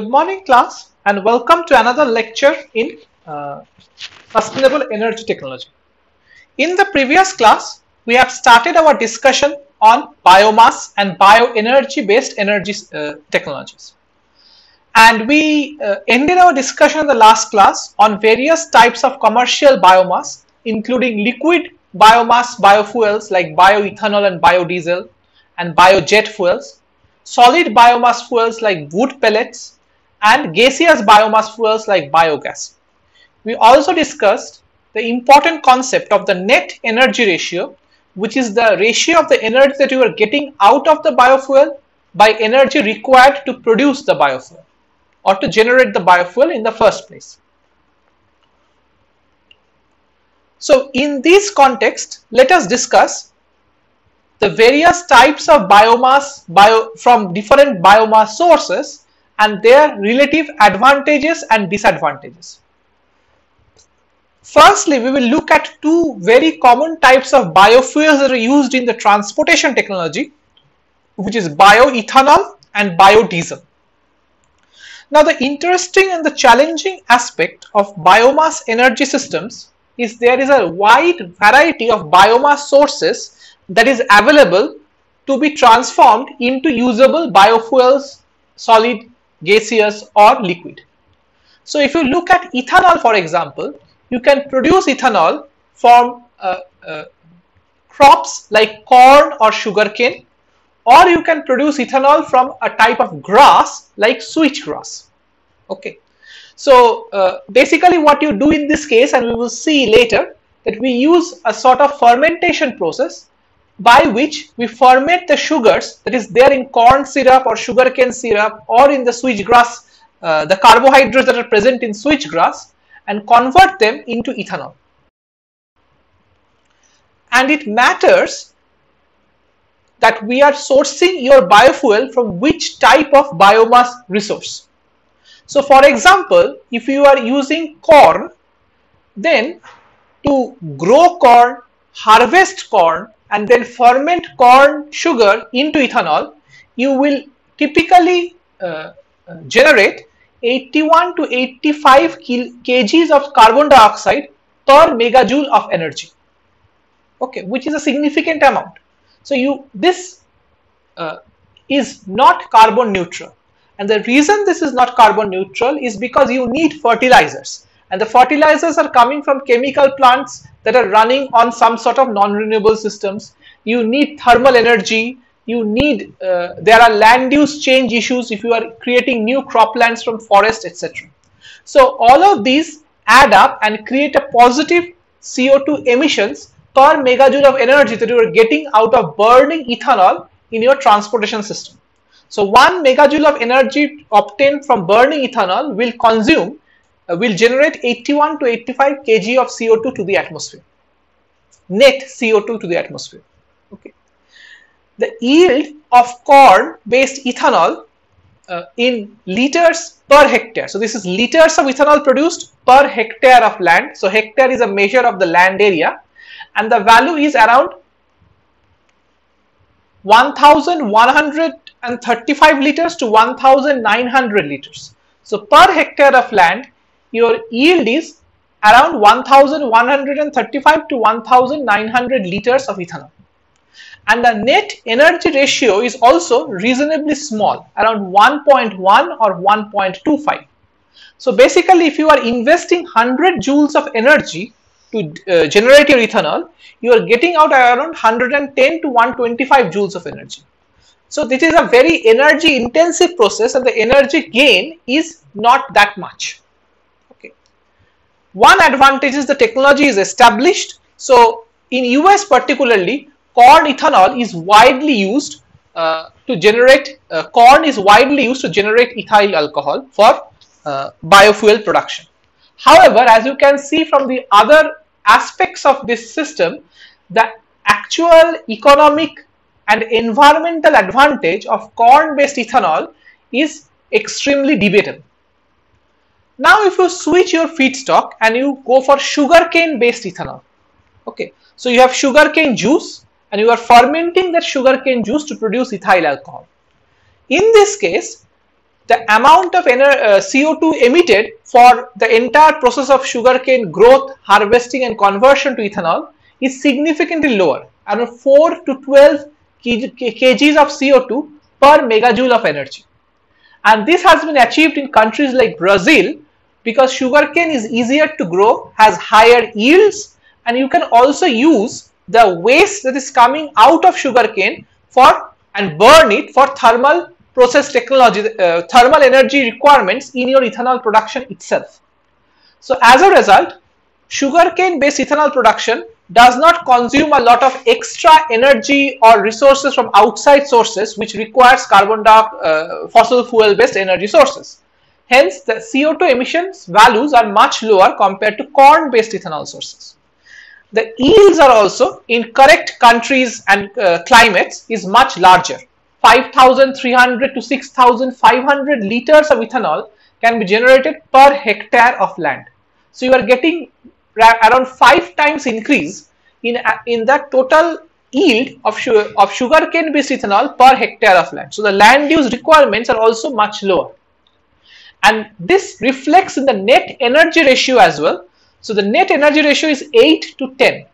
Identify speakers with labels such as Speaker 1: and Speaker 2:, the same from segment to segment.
Speaker 1: Good morning class and welcome to another lecture in uh, sustainable energy technology. In the previous class, we have started our discussion on biomass and bioenergy based energy uh, technologies. And we uh, ended our discussion in the last class on various types of commercial biomass, including liquid biomass biofuels like bioethanol and biodiesel and biojet fuels, solid biomass fuels like wood pellets, and gaseous biomass fuels like biogas. We also discussed the important concept of the net energy ratio, which is the ratio of the energy that you are getting out of the biofuel by energy required to produce the biofuel or to generate the biofuel in the first place. So in this context, let us discuss the various types of biomass bio, from different biomass sources and their relative advantages and disadvantages. Firstly, we will look at two very common types of biofuels that are used in the transportation technology, which is bioethanol and biodiesel. Now, the interesting and the challenging aspect of biomass energy systems is there is a wide variety of biomass sources that is available to be transformed into usable biofuels, solid, gaseous or liquid. So if you look at ethanol for example, you can produce ethanol from uh, uh, crops like corn or sugarcane or you can produce ethanol from a type of grass like switchgrass. Okay. So uh, basically what you do in this case and we will see later that we use a sort of fermentation process by which we ferment the sugars that is there in corn syrup or sugarcane syrup or in the switchgrass, uh, the carbohydrates that are present in switchgrass and convert them into ethanol. And it matters that we are sourcing your biofuel from which type of biomass resource. So for example, if you are using corn, then to grow corn, harvest corn and then ferment corn sugar into ethanol, you will typically uh, uh generate 81 to 85 kgs of carbon dioxide per megajoule of energy. Okay, which is a significant amount. So you this uh, is not carbon neutral. And the reason this is not carbon neutral is because you need fertilizers and the fertilizers are coming from chemical plants that are running on some sort of non-renewable systems. You need thermal energy. You need uh, there are land use change issues if you are creating new croplands from forest etc so all of these add up and create a positive co2 emissions per megajoule of energy that you are getting out of burning ethanol in your transportation system. So one megajoule of energy obtained from burning ethanol will consume will generate 81 to 85 kg of CO2 to the atmosphere. Net CO2 to the atmosphere. Okay. The yield of corn based ethanol uh, in liters per hectare. So this is liters of ethanol produced per hectare of land. So hectare is a measure of the land area and the value is around 1135 liters to 1900 liters. So per hectare of land your yield is around 1135 to 1900 liters of ethanol. And the net energy ratio is also reasonably small around 1.1 or 1.25 so basically if you are investing 100 joules of energy to uh, generate your ethanol you are getting out around 110 to 125 joules of energy. So this is a very energy intensive process and the energy gain is not that much one advantage is the technology is established. So in US particularly, corn ethanol is widely used uh, to generate, uh, corn is widely used to generate ethyl alcohol for uh, biofuel production. However, as you can see from the other aspects of this system, the actual economic and environmental advantage of corn based ethanol is extremely debatable. Now if you switch your feedstock and you go for sugarcane based ethanol, okay, so you have sugarcane juice and you are fermenting that sugarcane juice to produce ethyl alcohol. In this case, the amount of uh, CO2 emitted for the entire process of sugarcane growth, harvesting and conversion to ethanol is significantly lower, around 4 to 12 kgs of CO2 per megajoule of energy. And this has been achieved in countries like Brazil because sugarcane is easier to grow, has higher yields, and you can also use the waste that is coming out of sugarcane for and burn it for thermal process technology, uh, thermal energy requirements in your ethanol production itself. So as a result, sugarcane based ethanol production does not consume a lot of extra energy or resources from outside sources which requires carbon dioxide, uh, fossil fuel based energy sources. Hence, the CO2 emissions values are much lower compared to corn based ethanol sources. The yields are also in correct countries and uh, climates is much larger. 5,300 to 6,500 liters of ethanol can be generated per hectare of land. So you are getting around five times increase in, in the total yield of, sugar, of sugarcane based ethanol per hectare of land. So the land use requirements are also much lower. And this reflects in the net energy ratio as well. So the net energy ratio is 8 to 10.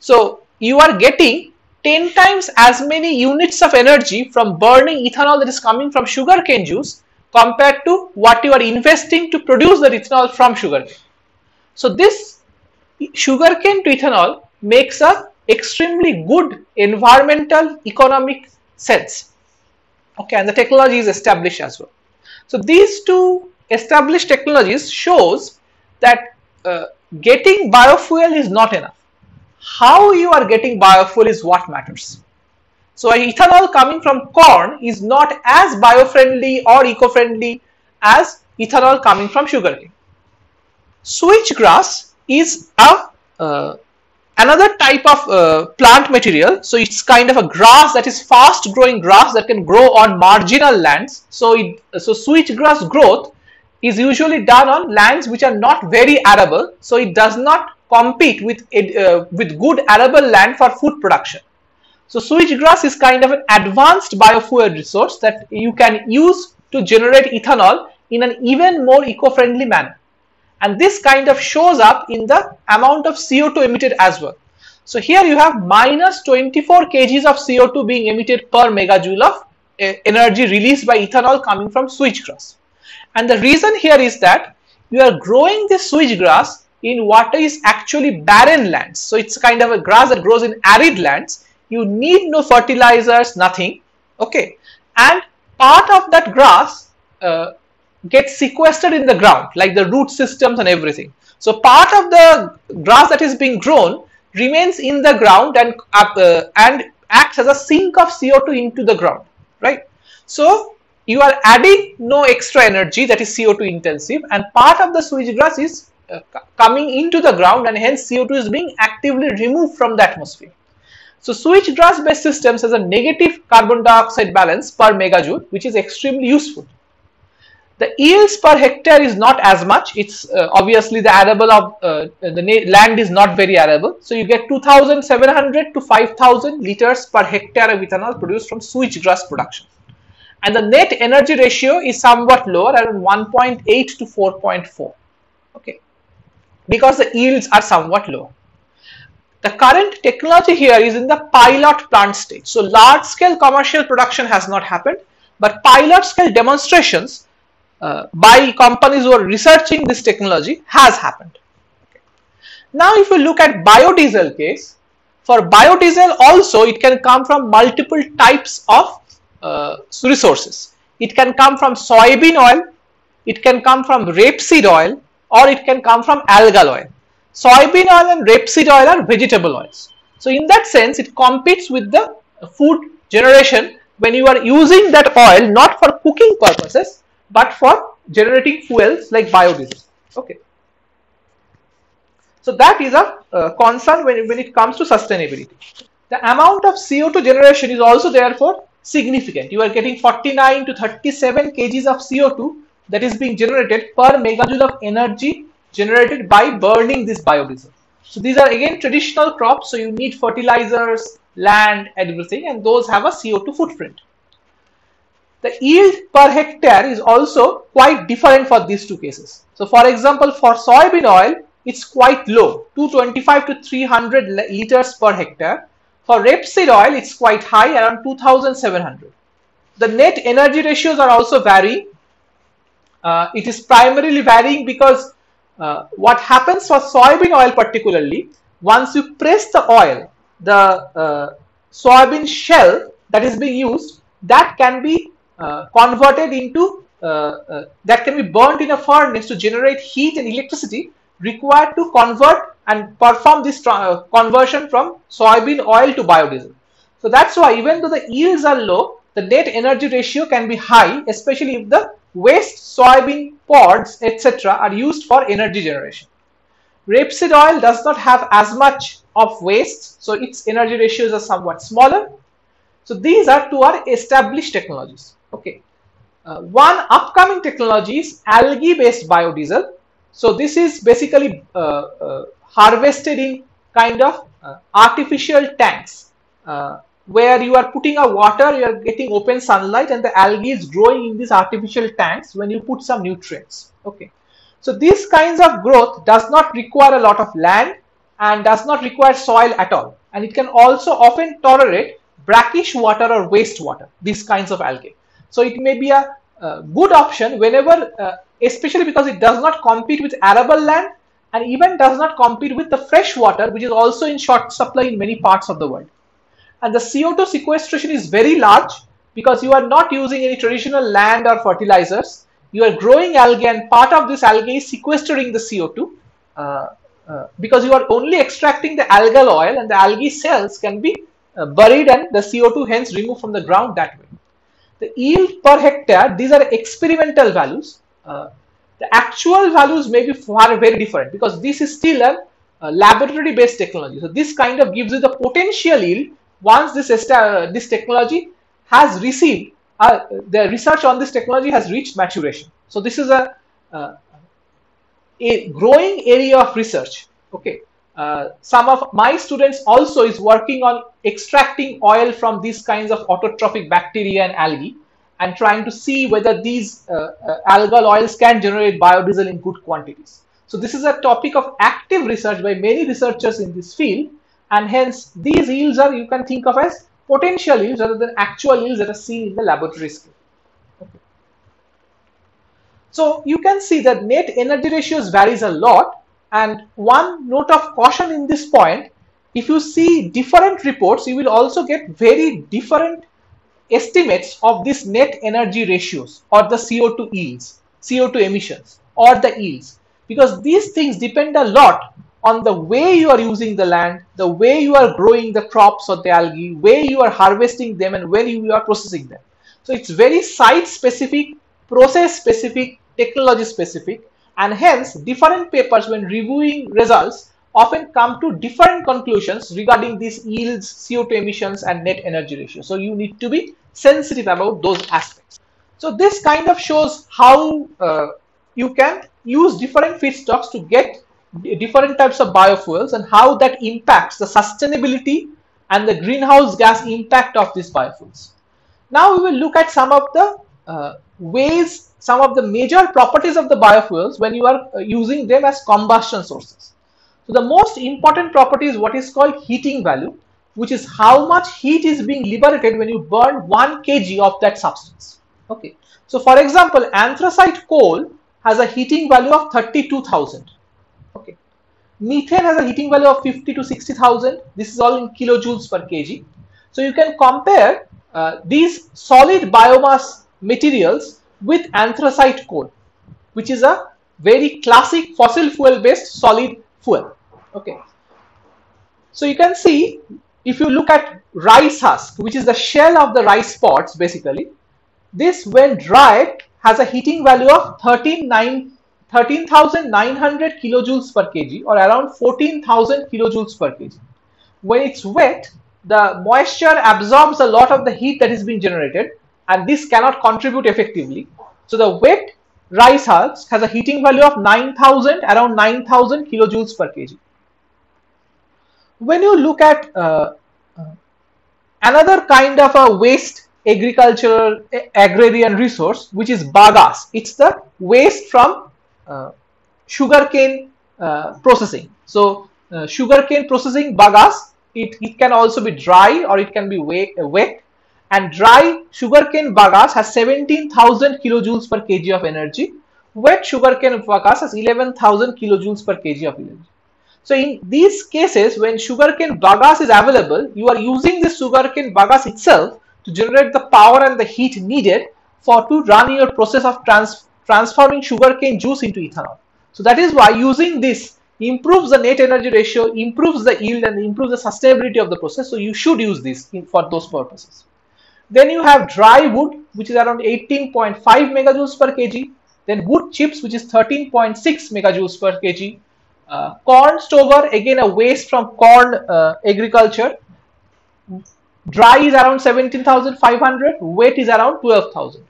Speaker 1: So you are getting 10 times as many units of energy from burning ethanol that is coming from sugarcane juice compared to what you are investing to produce the ethanol from sugarcane. So this sugarcane to ethanol makes a extremely good environmental economic sense. Okay, and the technology is established as well. So these two established technologies shows that uh, getting biofuel is not enough. How you are getting biofuel is what matters. So ethanol coming from corn is not as bio-friendly or eco-friendly as ethanol coming from sugarcane. Switchgrass is a uh, another type of uh, plant material. So it's kind of a grass that is fast growing grass that can grow on marginal lands. So it, so switchgrass growth is usually done on lands which are not very arable. So it does not compete with uh, with good arable land for food production. So switchgrass is kind of an advanced biofuel resource that you can use to generate ethanol in an even more eco-friendly manner and this kind of shows up in the amount of CO2 emitted as well. So here you have minus 24 kgs of CO2 being emitted per megajoule of eh, energy released by ethanol coming from switchgrass. And the reason here is that you are growing this switchgrass in what is actually barren lands. So it's kind of a grass that grows in arid lands. You need no fertilizers, nothing. Okay. And part of that grass uh, get sequestered in the ground like the root systems and everything. So part of the grass that is being grown remains in the ground and uh, and acts as a sink of CO2 into the ground, right? So you are adding no extra energy that is CO2 intensive and part of the switchgrass is uh, coming into the ground and hence CO2 is being actively removed from the atmosphere. So switchgrass based systems has a negative carbon dioxide balance per megajoule which is extremely useful. The yields per hectare is not as much. It's uh, obviously the arable of uh, the land is not very arable. So you get 2700 to 5000 liters per hectare of ethanol produced from switchgrass production. And the net energy ratio is somewhat lower around 1.8 to 4.4. Okay. Because the yields are somewhat low. The current technology here is in the pilot plant stage. So large scale commercial production has not happened, but pilot scale demonstrations uh, by companies who are researching this technology has happened. Now if you look at biodiesel case, for biodiesel also it can come from multiple types of uh, resources. It can come from soybean oil, it can come from rapeseed oil or it can come from algal oil. Soybean oil and rapeseed oil are vegetable oils. So in that sense it competes with the food generation when you are using that oil not for cooking purposes but for generating fuels like biodiesel. Okay. So that is a uh, concern when, when it comes to sustainability. The amount of CO2 generation is also therefore significant. You are getting 49 to 37 kgs of CO2 that is being generated per megajoule of energy generated by burning this biodiesel. So these are again traditional crops. So you need fertilizers, land, everything, and those have a CO2 footprint. The yield per hectare is also quite different for these two cases. So for example, for soybean oil, it's quite low, 225 to 300 liters per hectare. For rapeseed oil, it's quite high, around 2700. The net energy ratios are also varying. Uh, it is primarily varying because uh, what happens for soybean oil particularly, once you press the oil, the uh, soybean shell that is being used, that can be converted into, uh, uh, that can be burnt in a furnace to generate heat and electricity required to convert and perform this conversion from soybean oil to biodiesel. So that's why even though the yields are low, the net energy ratio can be high, especially if the waste soybean pods, etc. are used for energy generation. Rapeseed oil does not have as much of waste, so its energy ratios are somewhat smaller. So these are two are established technologies. Okay. Uh, one upcoming technology is algae-based biodiesel. So this is basically uh, uh, harvested in kind of uh, artificial tanks uh, where you are putting a water, you are getting open sunlight and the algae is growing in these artificial tanks when you put some nutrients. Okay. So these kinds of growth does not require a lot of land and does not require soil at all. And it can also often tolerate brackish water or wastewater, these kinds of algae. So it may be a, good option whenever, uh, especially because it does not compete with arable land and even does not compete with the fresh water, which is also in short supply in many parts of the world and the CO2 sequestration is very large because you are not using any traditional land or fertilizers. You are growing algae and part of this algae is sequestering the CO2 uh, uh, because you are only extracting the algal oil and the algae cells can be uh, buried and the CO2 hence removed from the ground that way. The yield per hectare, these are experimental values. Uh, the actual values may be far very different because this is still a, a laboratory based technology. So this kind of gives you the potential yield once this, this technology has received, uh, the research on this technology has reached maturation. So this is a, uh, a growing area of research. Okay. Uh, some of my students also is working on extracting oil from these kinds of autotrophic bacteria and algae and trying to see whether these uh, uh, algal oils can generate biodiesel in good quantities. So this is a topic of active research by many researchers in this field and hence these yields are you can think of as potential yields rather than actual yields that are seen in the laboratory scale. So you can see that net energy ratios varies a lot and one note of caution in this point if you see different reports you will also get very different estimates of this net energy ratios or the CO2 yields, CO2 emissions or the yields because these things depend a lot on the way you are using the land, the way you are growing the crops or the algae, way you are harvesting them and when you are processing them. So it's very site specific, process specific, technology specific and hence different papers when reviewing results often come to different conclusions regarding these yields, CO2 emissions and net energy ratio. So you need to be sensitive about those aspects. So this kind of shows how uh, you can use different feedstocks to get different types of biofuels and how that impacts the sustainability and the greenhouse gas impact of these biofuels. Now we will look at some of the uh, some of the major properties of the biofuels when you are uh, using them as combustion sources. So the most important property is what is called heating value, which is how much heat is being liberated when you burn 1 kg of that substance. Okay. So for example, anthracite coal has a heating value of 32,000 Okay. Methane has a heating value of 50 to 60,000. This is all in kilojoules per kg. So you can compare uh, these solid biomass materials with anthracite coal, which is a very classic fossil fuel based solid fuel. Okay. So you can see if you look at rice husk, which is the shell of the rice pods basically, this when dried has a heating value of 13.9 13,900 kilojoules per kg or around 14,000 kilojoules per kg. When it's wet, the moisture absorbs a lot of the heat that is being generated and this cannot contribute effectively. So the wet rice husk has a heating value of 9,000 around 9,000 kilojoules per kg. When you look at uh, uh, another kind of a waste agricultural agrarian resource which is bagasse. It's the waste from uh, sugarcane uh, processing. So uh, sugarcane processing bagasse, it, it can also be dry or it can be wet and dry sugarcane bagasse has 17,000 kilojoules per kg of energy. Wet sugarcane bagasse has 11,000 kilojoules per kg of energy. So in these cases, when sugarcane bagasse is available, you are using the sugarcane bagasse itself to generate the power and the heat needed for to run your process of trans transforming sugarcane juice into ethanol. So that is why using this improves the net energy ratio, improves the yield and improves the sustainability of the process. So you should use this in, for those purposes. Then you have dry wood which is around 18.5 megajoules per kg. Then wood chips which is 13.6 megajoules per kg uh, corn stover, again a waste from corn uh, agriculture. Dry is around 17,500, wet is around 12,000.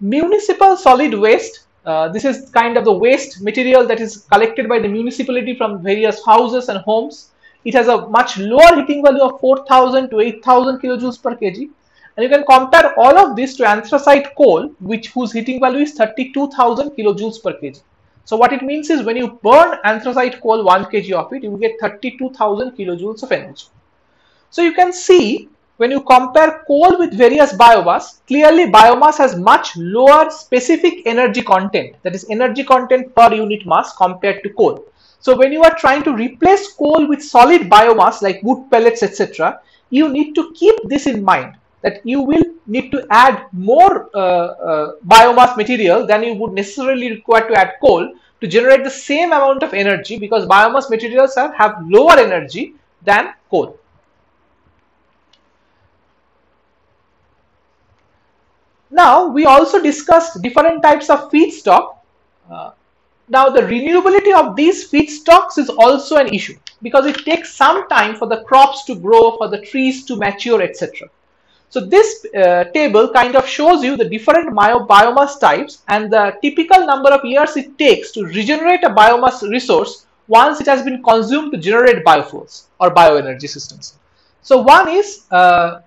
Speaker 1: Municipal solid waste, uh, this is kind of the waste material that is collected by the municipality from various houses and homes. It has a much lower heating value of 4,000 to 8,000 kilojoules per kg. And you can compare all of this to anthracite coal, which whose heating value is 32,000 kilojoules per kg. So what it means is when you burn anthracite coal 1 kg of it, you get 32,000 kilojoules of energy. So you can see when you compare coal with various biomass, clearly biomass has much lower specific energy content, that is energy content per unit mass compared to coal. So when you are trying to replace coal with solid biomass like wood pellets etc., you need to keep this in mind that you will need to add more uh, uh, biomass material than you would necessarily require to add coal to generate the same amount of energy because biomass materials have, lower energy than coal. Now we also discussed different types of feedstock. Uh, now the renewability of these feedstocks is also an issue because it takes some time for the crops to grow, for the trees to mature, etc. So this uh, table kind of shows you the different biomass types and the typical number of years it takes to regenerate a biomass resource once it has been consumed to generate biofuels or bioenergy systems. So one is uh,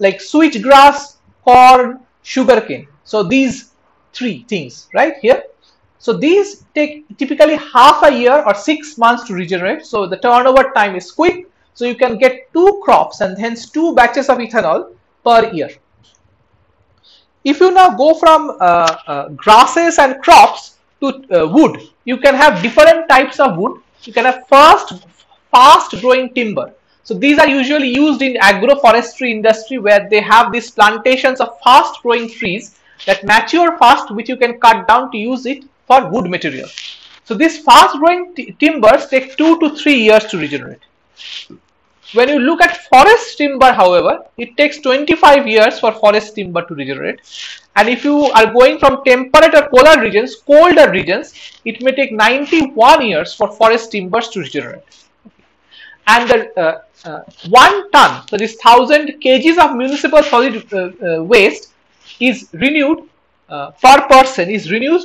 Speaker 1: like switchgrass, corn, sugarcane. So these three things right here. So these take typically half a year or six months to regenerate. So the turnover time is quick. So you can get two crops and hence two batches of ethanol per year. If you now go from uh, uh, grasses and crops to uh, wood, you can have different types of wood. You can have fast, fast growing timber. So these are usually used in agroforestry industry where they have these plantations of fast growing trees that mature fast which you can cut down to use it for wood material. So these fast growing timbers take 2 to 3 years to regenerate. When you look at forest timber, however, it takes 25 years for forest timber to regenerate. And if you are going from temperate or polar regions, colder regions, it may take 91 years for forest timbers to regenerate. And the uh, uh, one ton, so this 1000 kgs of municipal solid uh, uh waste is renewed uh, per person is renewed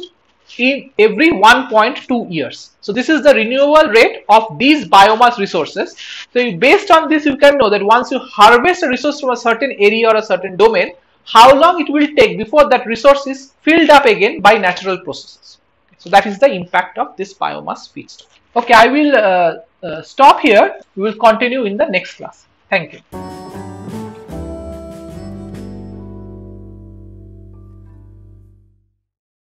Speaker 1: in every 1.2 years. So this is the renewal rate of these biomass resources. So based on this, you can know that once you harvest a resource from a certain area or a certain domain, how long it will take before that resource is filled up again by natural processes. So that is the impact of this biomass feedstock. Okay, I will uh, uh, stop here. We will continue in the next class. Thank you.